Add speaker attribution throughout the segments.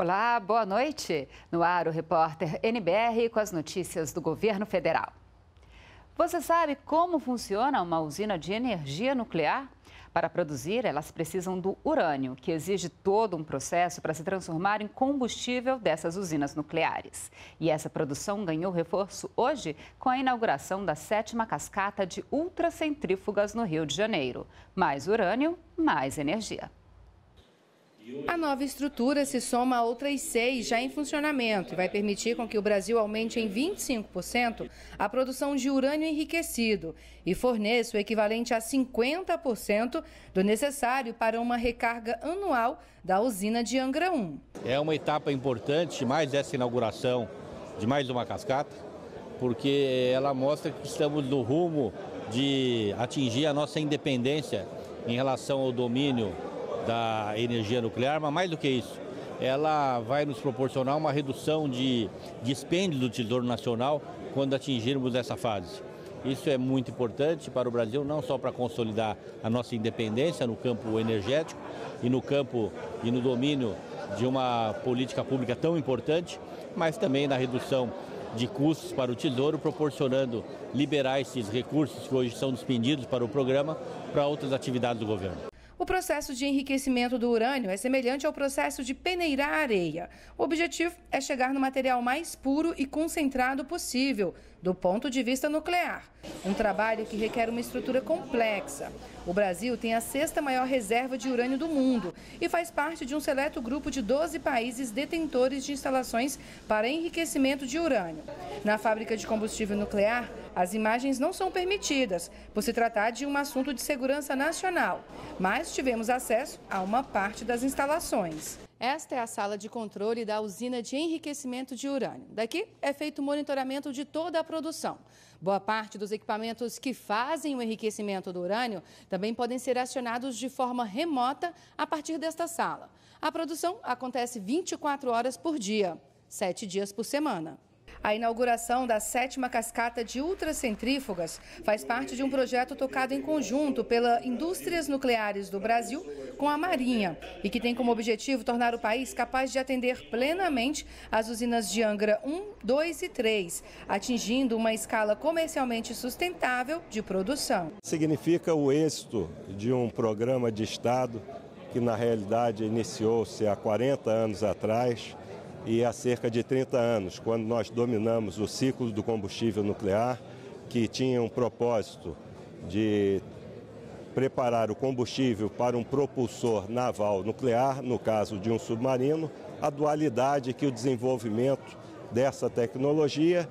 Speaker 1: Olá, boa noite. No ar, o repórter NBR com as notícias do governo federal. Você sabe como funciona uma usina de energia nuclear? Para produzir, elas precisam do urânio, que exige todo um processo para se transformar em combustível dessas usinas nucleares. E essa produção ganhou reforço hoje com a inauguração da sétima cascata de ultracentrífugas no Rio de Janeiro. Mais urânio, mais energia.
Speaker 2: A nova estrutura se soma a outras seis já em funcionamento e vai permitir com que o Brasil aumente em 25% a produção de urânio enriquecido e forneça o equivalente a 50% do necessário para uma recarga anual da usina de Angra 1.
Speaker 3: É uma etapa importante, mais essa inauguração de mais uma cascata, porque ela mostra que estamos no rumo de atingir a nossa independência em relação ao domínio da energia nuclear, mas mais do que isso, ela vai nos proporcionar uma redução de dispêndio do Tesouro Nacional quando atingirmos essa fase. Isso é muito importante para o Brasil, não só para consolidar a nossa independência no campo energético e no campo e no domínio de uma política pública tão importante, mas também na redução de custos para o Tesouro, proporcionando liberar esses recursos que hoje são despendidos para o programa para outras atividades do governo.
Speaker 2: O processo de enriquecimento do urânio é semelhante ao processo de peneirar areia. O objetivo é chegar no material mais puro e concentrado possível, do ponto de vista nuclear. Um trabalho que requer uma estrutura complexa. O Brasil tem a sexta maior reserva de urânio do mundo e faz parte de um seleto grupo de 12 países detentores de instalações para enriquecimento de urânio. Na fábrica de combustível nuclear, as imagens não são permitidas, por se tratar de um assunto de segurança nacional, mas tivemos acesso a uma parte das instalações. Esta é a sala de controle da usina de enriquecimento de urânio. Daqui é feito o monitoramento de toda a produção. Boa parte dos equipamentos que fazem o enriquecimento do urânio também podem ser acionados de forma remota a partir desta sala. A produção acontece 24 horas por dia, sete dias por semana. A inauguração da sétima cascata de ultracentrífugas faz parte de um projeto tocado em conjunto pela Indústrias Nucleares do Brasil com a Marinha e que tem como objetivo tornar o país capaz de atender plenamente as usinas de Angra 1, 2 e 3, atingindo uma escala comercialmente sustentável de produção.
Speaker 4: Significa o êxito de um programa de Estado que, na realidade, iniciou-se há 40 anos atrás e há cerca de 30 anos, quando nós dominamos o ciclo do combustível nuclear, que tinha um propósito de preparar o combustível para um propulsor naval nuclear, no caso de um submarino, a dualidade que o desenvolvimento dessa tecnologia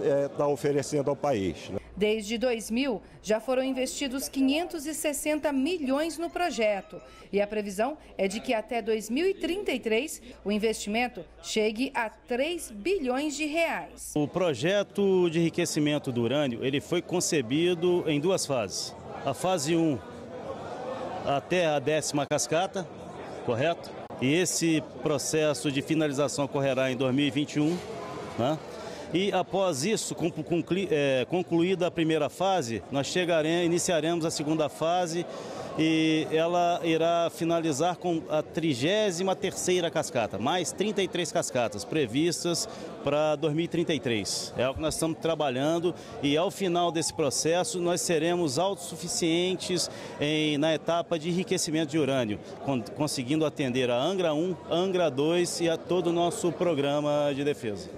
Speaker 4: está eh, oferecendo ao país.
Speaker 2: Desde 2000, já foram investidos 560 milhões no projeto. E a previsão é de que até 2033 o investimento chegue a 3 bilhões de reais.
Speaker 5: O projeto de enriquecimento do urânio ele foi concebido em duas fases. A fase 1 até a décima cascata, correto? E esse processo de finalização ocorrerá em 2021. Né? E após isso, é, concluída a primeira fase, nós chegaremos, iniciaremos a segunda fase e ela irá finalizar com a 33ª cascata, mais 33 cascatas previstas para 2033. É o que nós estamos trabalhando e ao final desse processo nós seremos autossuficientes em, na etapa de enriquecimento de urânio, conseguindo atender a Angra 1, Angra 2 e a todo o nosso programa de defesa.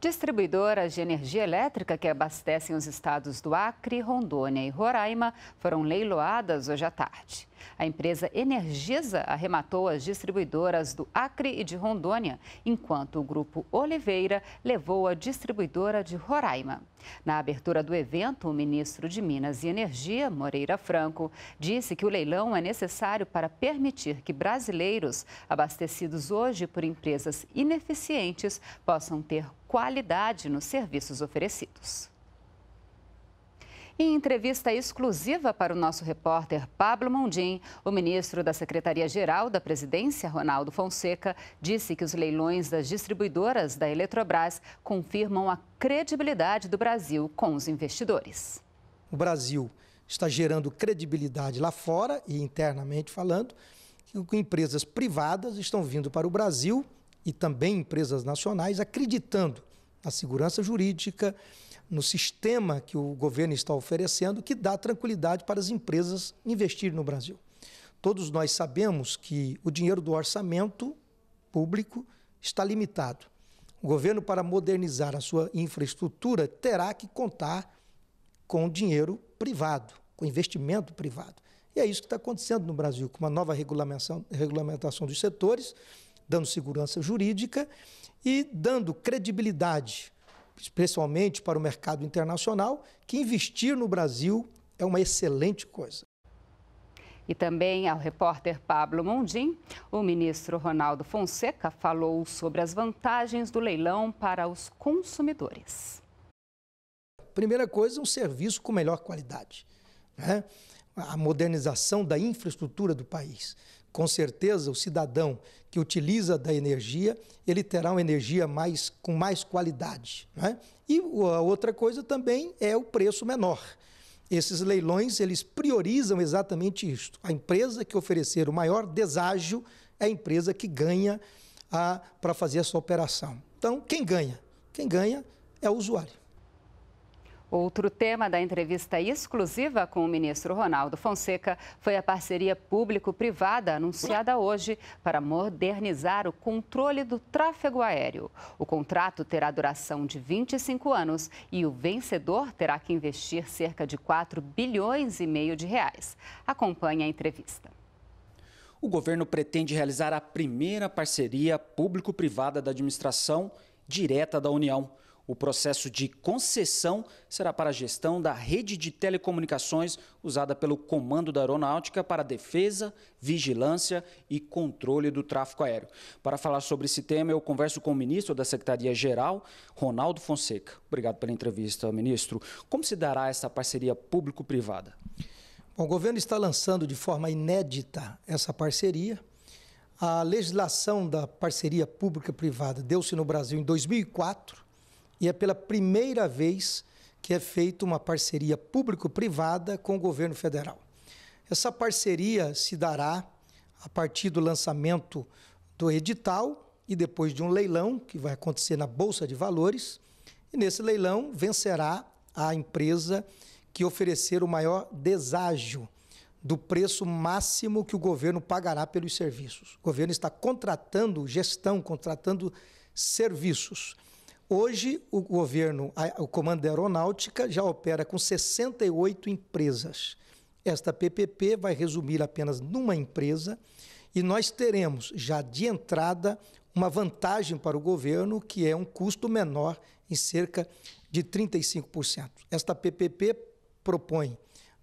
Speaker 1: Distribuidoras de energia elétrica que abastecem os estados do Acre, Rondônia e Roraima foram leiloadas hoje à tarde. A empresa Energisa arrematou as distribuidoras do Acre e de Rondônia, enquanto o grupo Oliveira levou a distribuidora de Roraima. Na abertura do evento, o ministro de Minas e Energia, Moreira Franco, disse que o leilão é necessário para permitir que brasileiros abastecidos hoje por empresas ineficientes possam ter qualidade nos serviços oferecidos. Em entrevista exclusiva para o nosso repórter Pablo Mondim, o ministro da Secretaria-Geral da Presidência, Ronaldo Fonseca, disse que os leilões das distribuidoras da Eletrobras confirmam a credibilidade do Brasil com os investidores.
Speaker 6: O Brasil está gerando credibilidade lá fora e internamente falando, que empresas privadas estão vindo para o Brasil e também empresas nacionais acreditando na segurança jurídica, no sistema que o governo está oferecendo, que dá tranquilidade para as empresas investirem no Brasil. Todos nós sabemos que o dinheiro do orçamento público está limitado. O governo, para modernizar a sua infraestrutura, terá que contar com dinheiro privado, com investimento privado. E é isso que está acontecendo no Brasil, com uma nova regulamentação, regulamentação dos setores, dando segurança jurídica e dando credibilidade, especialmente para o mercado internacional, que investir no Brasil é uma excelente coisa.
Speaker 1: E também ao repórter Pablo Mondim, o ministro Ronaldo Fonseca falou sobre as vantagens do leilão para os consumidores.
Speaker 6: Primeira coisa, um serviço com melhor qualidade. Né? A modernização da infraestrutura do país. Com certeza, o cidadão que utiliza da energia, ele terá uma energia mais, com mais qualidade. Né? E a outra coisa também é o preço menor. Esses leilões, eles priorizam exatamente isto. A empresa que oferecer o maior deságio é a empresa que ganha para fazer essa operação. Então, quem ganha? Quem ganha é o usuário.
Speaker 1: Outro tema da entrevista exclusiva com o ministro Ronaldo Fonseca foi a parceria público-privada anunciada hoje para modernizar o controle do tráfego aéreo. O contrato terá duração de 25 anos e o vencedor terá que investir cerca de 4 bilhões e meio de reais. Acompanhe a entrevista.
Speaker 7: O governo pretende realizar a primeira parceria público-privada da administração direta da União. O processo de concessão será para a gestão da rede de telecomunicações usada pelo Comando da Aeronáutica para defesa, vigilância e controle do tráfego aéreo. Para falar sobre esse tema, eu converso com o ministro da Secretaria-Geral, Ronaldo Fonseca. Obrigado pela entrevista, ministro. Como se dará essa parceria público-privada?
Speaker 6: o governo está lançando de forma inédita essa parceria. A legislação da parceria pública-privada deu-se no Brasil em 2004 e é pela primeira vez que é feita uma parceria público-privada com o governo federal. Essa parceria se dará a partir do lançamento do edital e depois de um leilão que vai acontecer na Bolsa de Valores. E nesse leilão vencerá a empresa que oferecer o maior deságio do preço máximo que o governo pagará pelos serviços. O governo está contratando gestão, contratando serviços. Hoje, o governo, o Comando da Aeronáutica já opera com 68 empresas. Esta PPP vai resumir apenas numa empresa e nós teremos já de entrada uma vantagem para o governo, que é um custo menor em cerca de 35%. Esta PPP propõe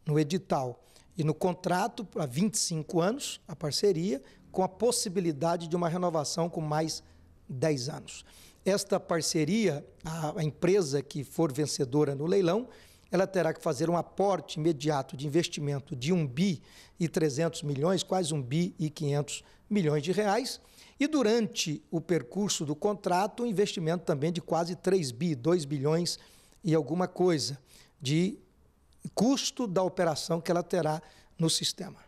Speaker 6: no edital e no contrato para 25 anos a parceria, com a possibilidade de uma renovação com mais 10 anos. Esta parceria, a, a empresa que for vencedora no leilão, ela terá que fazer um aporte imediato de investimento de 1 bi e 300 milhões, quase 1 bi e 500 milhões de reais, e durante o percurso do contrato, um investimento também de quase 3 bi, 2 bilhões e alguma coisa de custo da operação que ela terá no sistema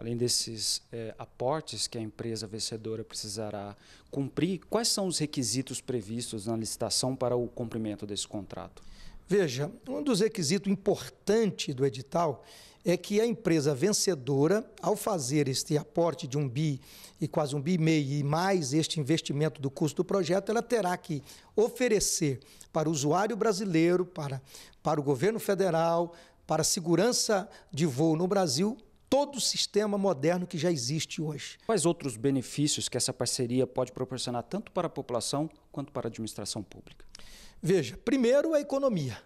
Speaker 7: além desses é, aportes que a empresa vencedora precisará cumprir, quais são os requisitos previstos na licitação para o cumprimento desse contrato?
Speaker 6: Veja, um dos requisitos importantes do edital é que a empresa vencedora, ao fazer este aporte de um bi e quase um bi e meio e mais este investimento do custo do projeto, ela terá que oferecer para o usuário brasileiro, para, para o governo federal, para a segurança de voo no Brasil, todo o sistema moderno que já existe hoje.
Speaker 7: Quais outros benefícios que essa parceria pode proporcionar tanto para a população quanto para a administração pública?
Speaker 6: Veja, primeiro a economia.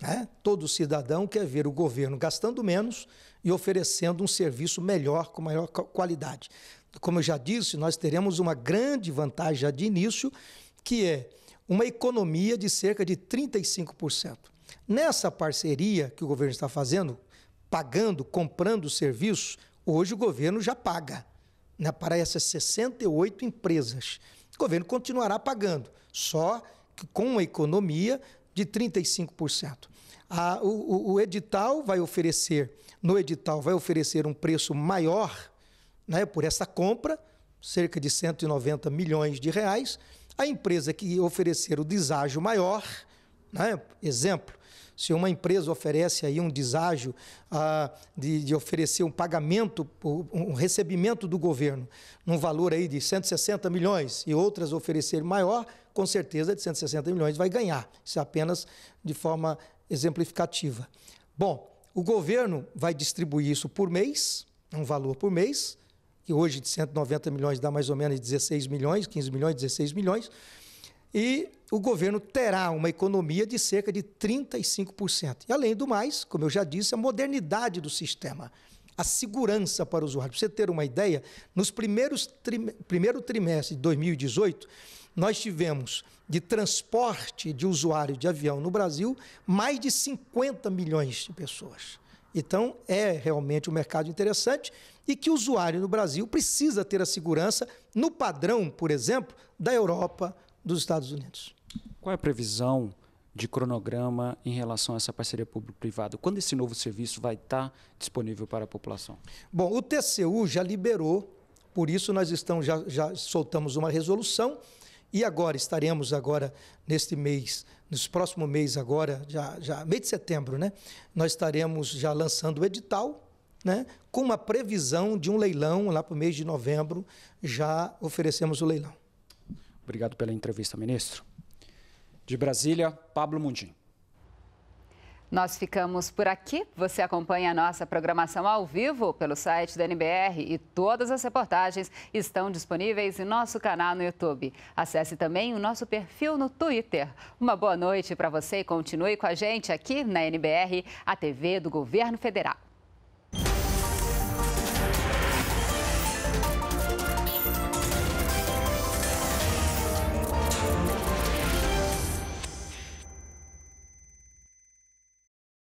Speaker 6: Né? Todo cidadão quer ver o governo gastando menos e oferecendo um serviço melhor, com maior qualidade. Como eu já disse, nós teremos uma grande vantagem já de início, que é uma economia de cerca de 35%. Nessa parceria que o governo está fazendo, pagando, comprando serviços, hoje o governo já paga né, para essas 68 empresas. O governo continuará pagando, só que com uma economia de 35%. A, o, o edital vai oferecer, no edital vai oferecer um preço maior né, por essa compra, cerca de 190 milhões de reais. A empresa que oferecer o deságio maior, né, exemplo, se uma empresa oferece aí um deságio ah, de, de, oferecer um pagamento, um recebimento do governo num valor aí de 160 milhões e outras oferecerem maior, com certeza de 160 milhões vai ganhar. Isso é apenas de forma exemplificativa. Bom, o governo vai distribuir isso por mês, um valor por mês, que hoje de 190 milhões dá mais ou menos 16 milhões, 15 milhões, 16 milhões e o governo terá uma economia de cerca de 35%. E, além do mais, como eu já disse, a modernidade do sistema, a segurança para o usuário. Para você ter uma ideia, nos primeiros primeiro trimestre de 2018, nós tivemos de transporte de usuário de avião no Brasil mais de 50 milhões de pessoas. Então, é realmente um mercado interessante e que o usuário no Brasil precisa ter a segurança no padrão, por exemplo, da Europa, dos Estados Unidos.
Speaker 7: Qual é a previsão de cronograma em relação a essa parceria público-privada? Quando esse novo serviço vai estar disponível para a população?
Speaker 6: Bom, o TCU já liberou, por isso nós estamos, já, já soltamos uma resolução e agora estaremos agora neste mês, nos próximos meses agora, já, já mês de setembro, né? Nós estaremos já lançando o edital, né? Com uma previsão de um leilão lá para o mês de novembro, já oferecemos o leilão.
Speaker 7: Obrigado pela entrevista, ministro. De Brasília, Pablo Mundim.
Speaker 1: Nós ficamos por aqui. Você acompanha a nossa programação ao vivo pelo site da NBR e todas as reportagens estão disponíveis em nosso canal no YouTube. Acesse também o nosso perfil no Twitter. Uma boa noite para você e continue com a gente aqui na NBR, a TV do Governo Federal.